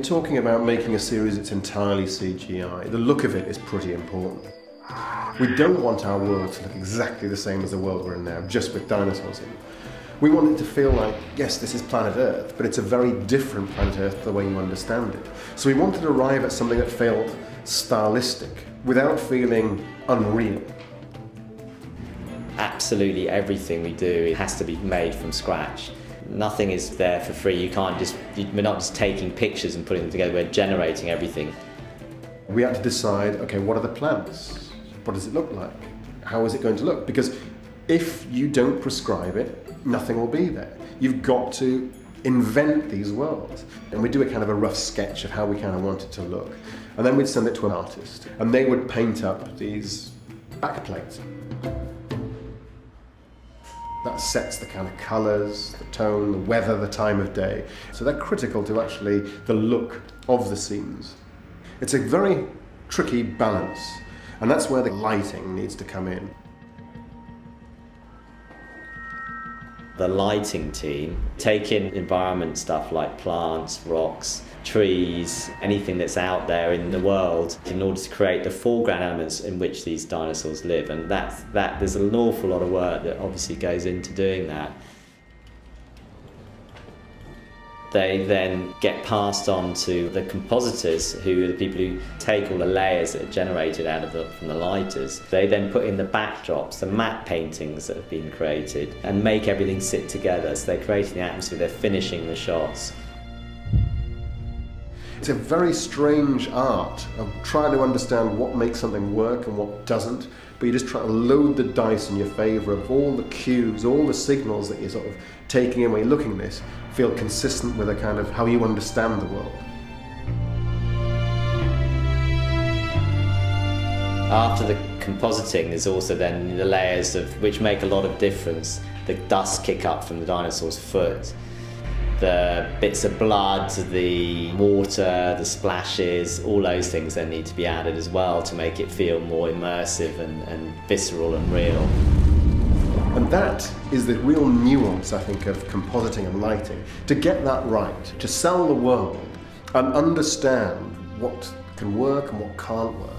talking about making a series that's entirely CGI, the look of it is pretty important. We don't want our world to look exactly the same as the world we're in now, just with dinosaurs in. We want it to feel like, yes, this is planet Earth, but it's a very different planet Earth the way you understand it. So we wanted to arrive at something that felt stylistic without feeling unreal. Absolutely everything we do has to be made from scratch. Nothing is there for free. You can't just, we're not just taking pictures and putting them together, we're generating everything. We had to decide, okay, what are the plans? What does it look like? How is it going to look? Because if you don't prescribe it, nothing will be there. You've got to invent these worlds. And we do a kind of a rough sketch of how we kind of want it to look. And then we'd send it to an artist, and they would paint up these backplates. That sets the kind of colours, the tone, the weather, the time of day. So they're critical to actually the look of the scenes. It's a very tricky balance, and that's where the lighting needs to come in. The lighting team take in environment stuff like plants, rocks, trees, anything that's out there in the world in order to create the foreground elements in which these dinosaurs live. And that's, that, there's an awful lot of work that obviously goes into doing that. They then get passed on to the compositors, who are the people who take all the layers that are generated out of the, from the lighters. They then put in the backdrops, the matte paintings that have been created, and make everything sit together. So they're creating the atmosphere, they're finishing the shots. It's a very strange art of trying to understand what makes something work and what doesn't, but you just try to load the dice in your favour of all the cues, all the signals that you're sort of taking in when you're looking at this, feel consistent with a kind of how you understand the world. After the compositing, there's also then the layers of which make a lot of difference. The dust kick up from the dinosaur's foot the bits of blood, the water, the splashes, all those things then need to be added as well to make it feel more immersive and, and visceral and real. And that is the real nuance, I think, of compositing and lighting. To get that right, to sell the world and understand what can work and what can't work,